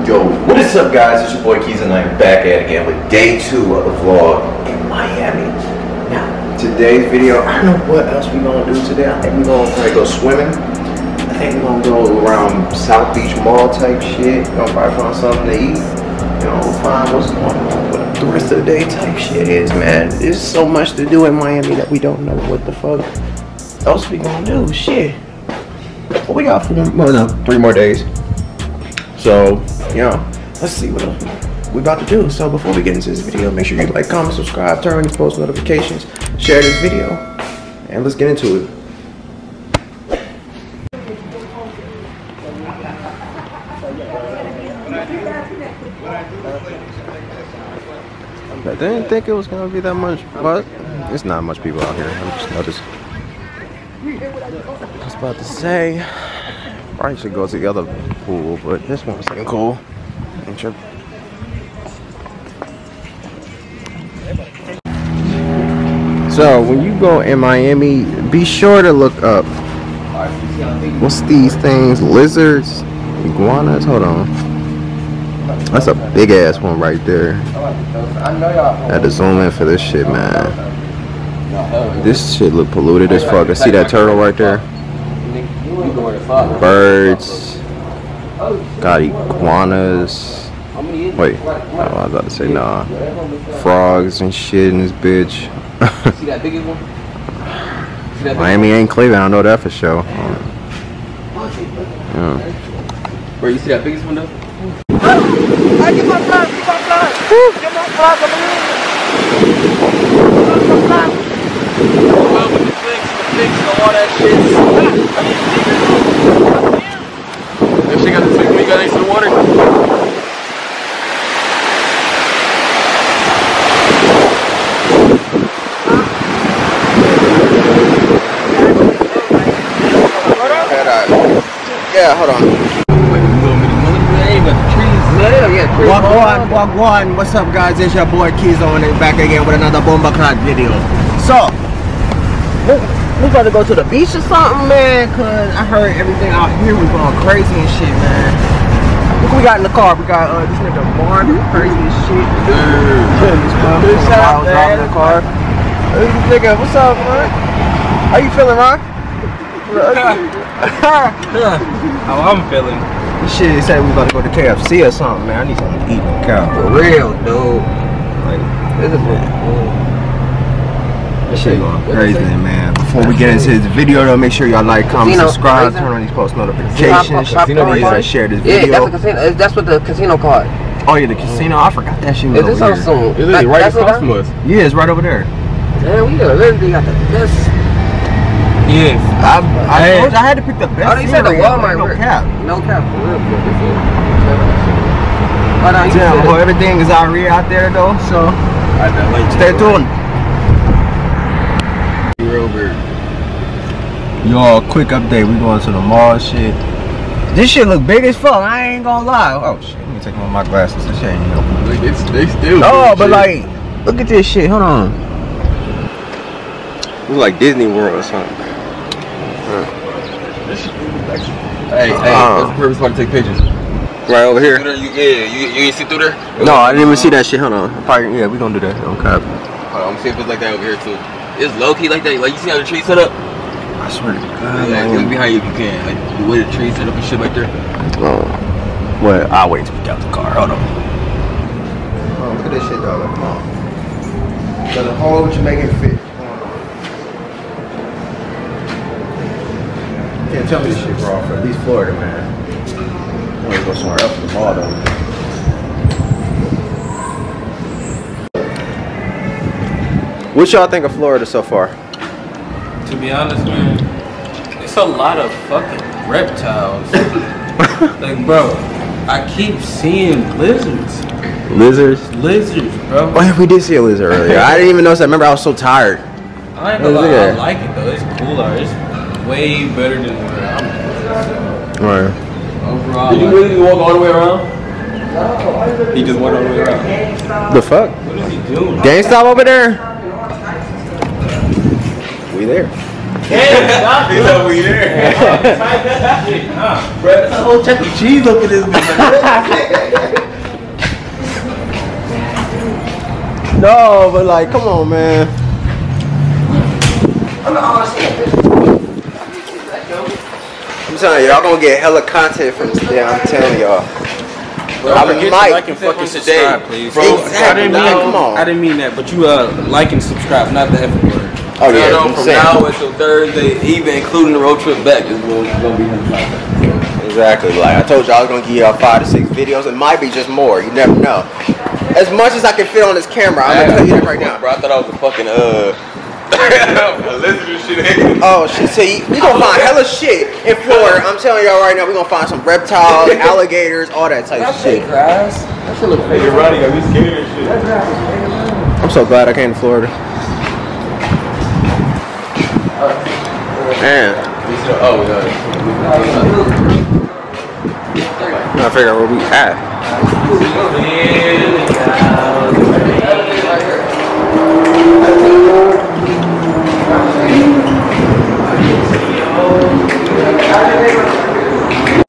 What's up guys, it's your boy Keys and I'm back at it again with day two of the vlog in Miami. Now, today's video, I don't know what else we're gonna do today. I think we're gonna probably go swimming. I think we're gonna go around South Beach Mall type shit. Gonna probably find something to eat. You know, find what's going on, what the rest of the day type shit is, man. There's so much to do in Miami that we don't know what the fuck else we gonna do. Shit. What we got four, well, no, three more days. So, you know, let's see what else we about to do. So before we get into this video, make sure you like, comment, subscribe, turn on your post notifications, share this video, and let's get into it. I didn't think it was gonna be that much, but it's not much people out here. I just noticed. I was about to say, probably should go to the other pool, but this one's looking cool. Trip. So when you go in Miami, be sure to look up. What's these things? Lizards, iguanas. Hold on. That's a big ass one right there. I had to zoom in for this shit, man. This shit look polluted as fuck. I see that turtle right there. Birds. Got iguanas. Wait, oh, I was about to say nah. Frogs and shit in this bitch. See that biggest one? See that Miami ain't Cleveland, I know that for sure. Yeah. Bro, you see that biggest one though? I get my blood, get my blood. Get my blood, I'm Well, with the flicks, the flicks, and all that shit. That shit got the flick when you got next to the water. Yeah, hold on. Wait, you want me to move it? Hey, but the trees. Yeah, yeah, trees. Wagwan, Wagwan, what's up guys? It's your boy Keys on it back again with another Bomba Clock video. So, we, we about to go to the beach or something, man, cause I heard everything out here was going crazy and shit, man. Look what we got in the car. We got uh, this nigga Marvin, crazy as shit. This motherfucker Shout out, while I was driving man. the car. Hey, this nigga, what's up, man? How you feeling, Ron? How I'm feeling. This shit they said we about to go to KFC or something, man. I need something to eat on cow. For real, dude. Like, This is This shit going crazy, man. Before we get into this video, though, make sure y'all like, comment, Casino, subscribe, Amazing. turn on these post notifications, Casino, Please, uh, share this Yeah, video. that's a casino. That's what the casino card. oh yeah, the casino. I forgot that shit was Is this over on here. soon? It's literally right across from us. Yeah, it's right over there. Damn, we got literally got the best. Yes. I, I, Hey. told I had to pick the best. Oh, they said the Walmart. No cap. No cap. For real, for real. Is- Oh, no, Damn, said well, everything is already out there though, so I stay tuned. Real weird. Yo, quick update. We going to the mall shit. This shit look big as fuck. I ain't gonna lie. Oh shit, let me take off my glasses. This shit ain't no. Like, it's, they still. Oh, but shit. like, look at this shit. Hold on. It's like Disney World or something. Hey, hey, Uh. what's the purpose of to take pictures? Right over here. you, yeah, you, you ain't see through there? No, I didn't even see that shit. Hold on. Probably, yeah, we gonna do that. Okay. Hold on, I'm gonna see if it's like that over here too. It's low key like that. Like you see how the trees set up? I swear to God. Yeah, man. look behind you if you can. Like the way the trees set up and shit right there. Oh. Well, I'll wait till we get out the car. Hold on. Oh, look at this shit, though. Come on. Got a whole Jamaican fit. Can't tell me this shit raw for at least Florida, man. I'm gonna go somewhere else for the mall, though. What y'all think of Florida so far? To be honest, man, it's a lot of fucking reptiles. like, bro, I keep seeing lizards. Lizards. Lizards, bro. Oh, yeah, we did see a lizard earlier. I didn't even notice. I remember I was so tired. I ain't gonna Look lie, I like it though. It's cooler. It's way better than where I'm at. Right. Overall, Did you like, really walk all the way around? He just went all the way around. The fuck? what is he doing? GameStop over there? there. Yeah, he's over here. Bro, that's a whole Chuck E. Cheese look at this bitch. no, but like, come on, man. I'm telling y'all gonna get hella content from today. I'm telling y'all. Bro, I would like, like and fucking subscribe, today. please. Bro, exactly. I didn't mean, no. come on. I didn't mean that, but you uh like and subscribe, not the F. Oh yeah, No, I'm from saying. now until Thursday, even including the road trip back, is gonna, gonna be him podcast. Exactly. Like I told y'all, I was gonna give y'all five to six videos. It might be just more. You never know. As much as I can fit on this camera, I'm gonna tell you that right now. Bro, I thought I was a fucking uh Elizabeth shit. Oh shit! So you, we gonna find hella shit in Florida. I'm telling y'all right now, we gonna find some reptiles, alligators, all that type of shit. grass. That shit look Hey, you're right, got me scared and shit. I'm so glad I came to Florida. Man, Oh, yeah. I'm trying to figure out where we at.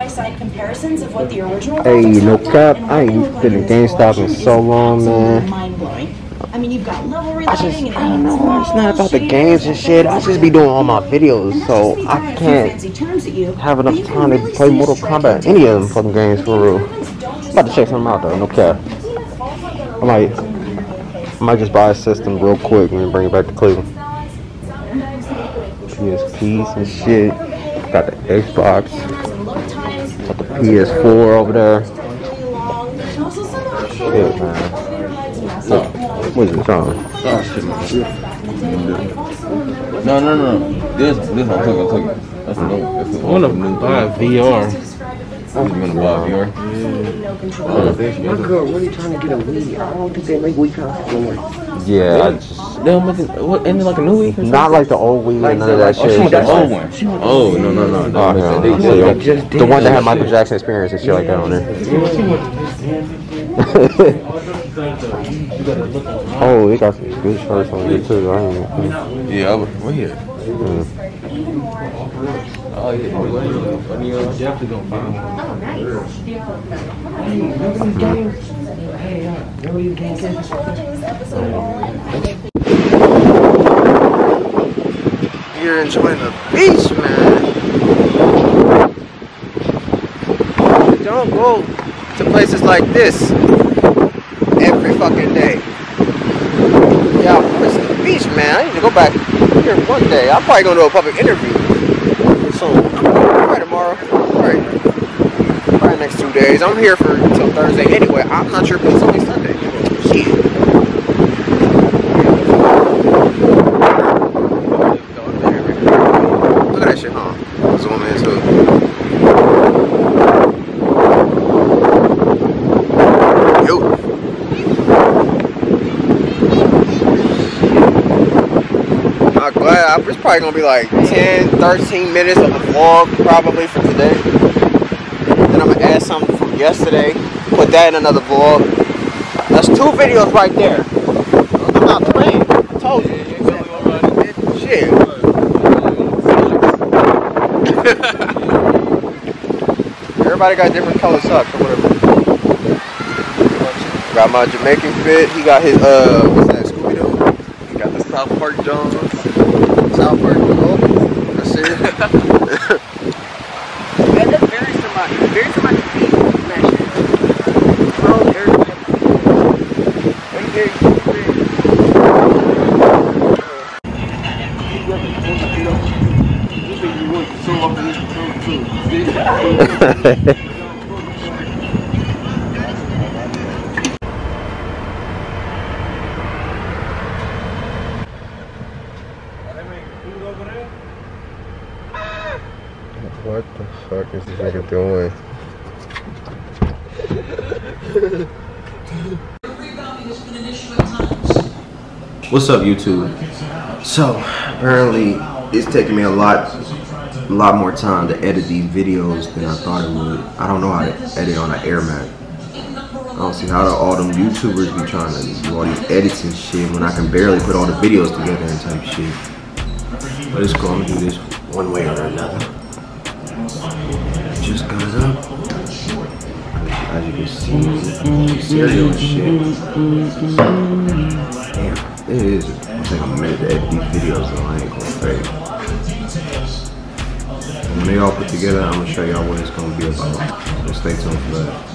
side comparisons of what the original Hey, no looked cap, I ain't look like been in in GameStop in so long, man. Mind-blowing. I mean, you've got level I just, I don't know. It's not about the games and shit. I just be doing all my videos, so I throwing a few can't fancy terms at you, have enough time to play Mortal Kombat, any of them fucking games for real. improvements don't just I'm about to check something out though, no cap. I might, I might just buy a system real quick and bring it back to Cleveland. PSPs and shit. Got the Xbox. Got the PS4 over there. Shit, man. What is it on? No, no, no. This, this one, I'm talking, I'm talking. That's the the I wanna buy a VR. You wanna buy a VR? My girl really trying to get a Wii. I don't think they make Wii consoles anymore. Yeah, I just They'll make it, what, ain't it like a new week? or not like the old Wii and none of that Oh, shit. she want that old one. Oh, no, no, no. Oh, no. yeah, They- I they- see the one that had Michael Jackson experience and shit like that on there. oh, they got some good shirts on there too. I ain't, Yeah, I was, we're here. mm. Oh, yeah. Funny, uh, Definitely gonna find one. You're enjoying the beach, man. Don't go to places like this every fucking day. Yeah, where's the beach, man? I need to go back here one day. I'm probably gonna do a public interview soon. Right tomorrow. Right. Right next two days. I'm here for until Thursday anyway. I'm not sure if it's only Sunday. Shit. Look at that shit, huh? Zoom in too. Yo. I'm glad. I- It's probably gonna be like 10, 13 minutes of the vlog probably for today. Then I'm gonna add something from yesterday. Put that in another vlog. That's two videos right there. I'm not playing. I told you. Shit. Everybody got different color socks or whatever. Got my Jamaican fit. He got his uh what's that Scooby Doo? He got the South Park Jones. South Park that's it. Man, that varies to my varies to my feet. Man, shit. Bro, everybody. Hey, hey, What What's up, YouTube? So, apparently, it's taking me a lot, a lot more time to edit these videos than I thought it would. I don't know how to edit on an AirMac. I don't see how all them YouTubers be trying to do all these edits and shit when I can barely put all the videos together and type shit. But it's cool. I'm gonna do this one way or another. Just got up. As you can see, cereal and shit. is, it's take a minute to edit these videos, so I ain't gonna fake. When they all put together, I'm gonna show y'all what it's gonna be about. So stay tuned for that.